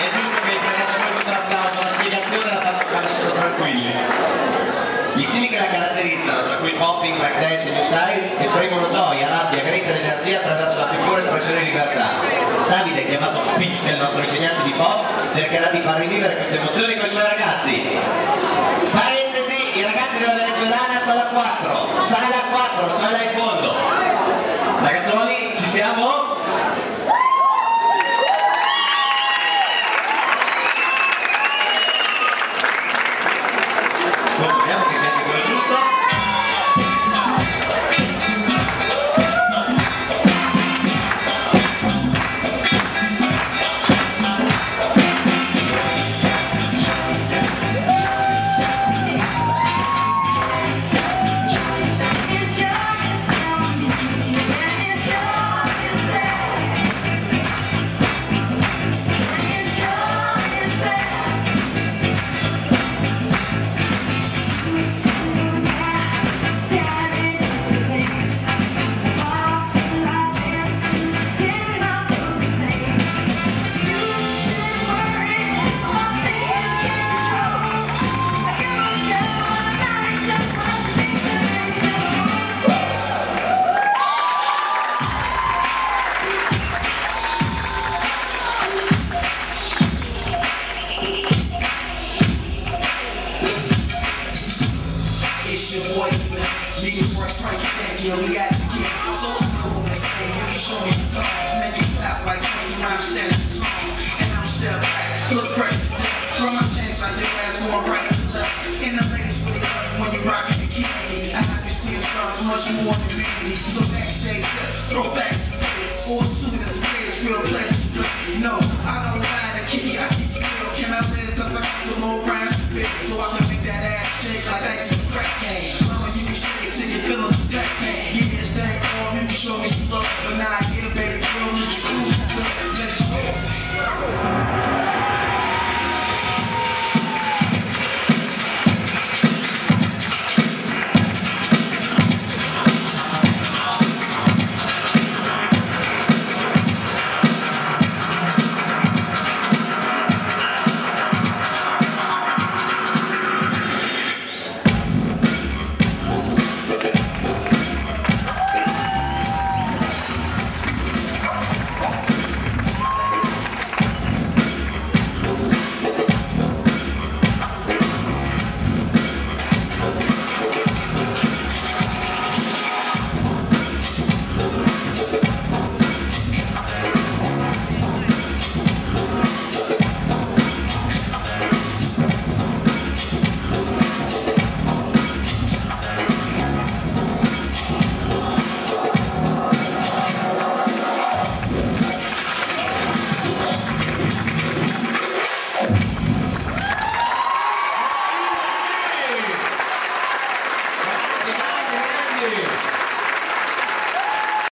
è giusto che il presentatore tutta l'applauso, la spiegazione la faccia quando sono tranquilli. I stili che la caratterizzano, tra cui popping, break dance e new style, esprimono gioia, rabbia, grinta ed energia attraverso la più pura espressione di libertà. Davide, chiamato Piz, il nostro insegnante di pop, cercherà di far rivivere queste emozioni con i suoi ragazzi. Speriamo che sia anche quella giusta. Nigga Fresh Frank, thank you. We got to get so cool this thing. You can show me the make it clap like Mr. Rhyme said in the song. And I'm still back, look fresh to death. Throw my chance like your ass going right and left. And the ladies really love it when you rockin' the bikini. I have you see a girl is much more than vanity. So backstage, throw back to face. All suit and spades, real place.